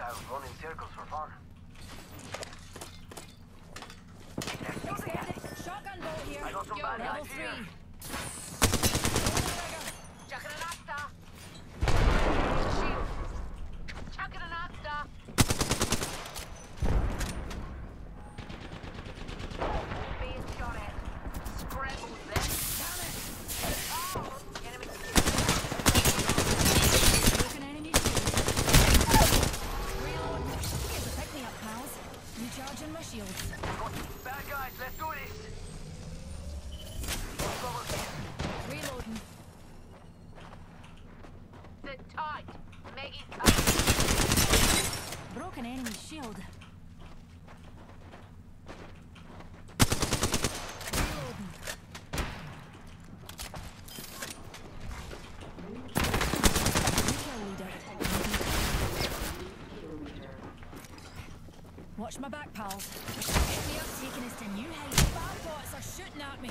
missile run in circles for fun. Shotgun bolt here. I got some Yo, bad guys here. Three. Broken enemy shield. Watch my back, pals. If the uptaken is to new heights, bad bots are shooting at me.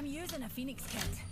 I'm using a phoenix kit.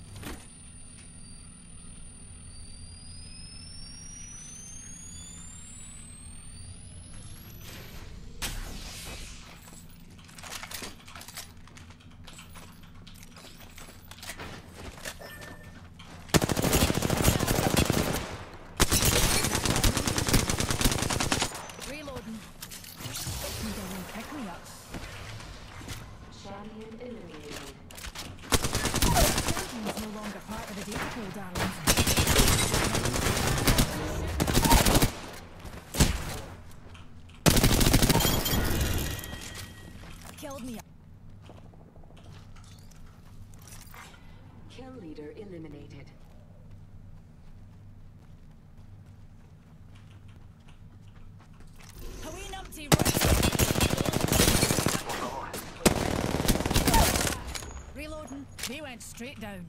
down.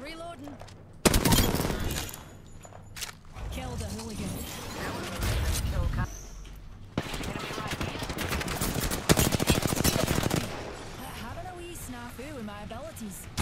Reloading. Killed a hooligan. Having a wee snafu in my abilities.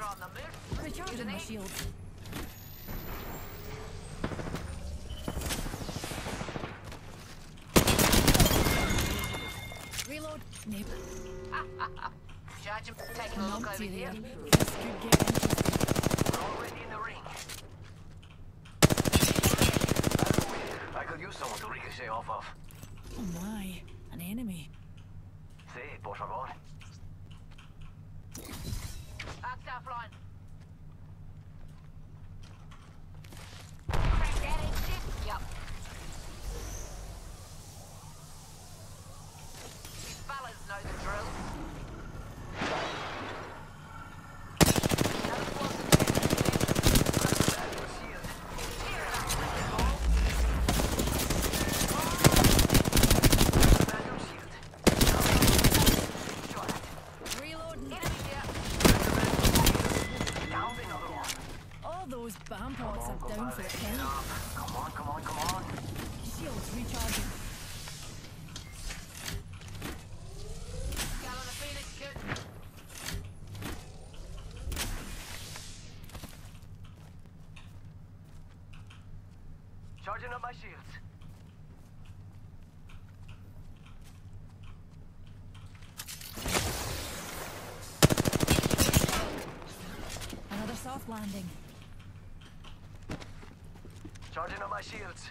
You're on the move. Recharging my shields. Reload. Nope. Judge him taking a look over here. This could get interesting. We're already in the ring. I could use someone to ricochet off of. Oh my, an enemy. Sí, por favor. Axe offline. Crank that ain't shit. Yup. You fellas know the drill. No one Vacuum shield. Tear it up, wicked ball. Vacuum shield. Shot at. Reloading. Enemy here. Down another one. All those bomb pots are down for a Get penny. up. Come on, come on, come on. Shields recharging. Gal on a Phoenix kit. Charging up my shields. Another soft landing. Charging up my shields.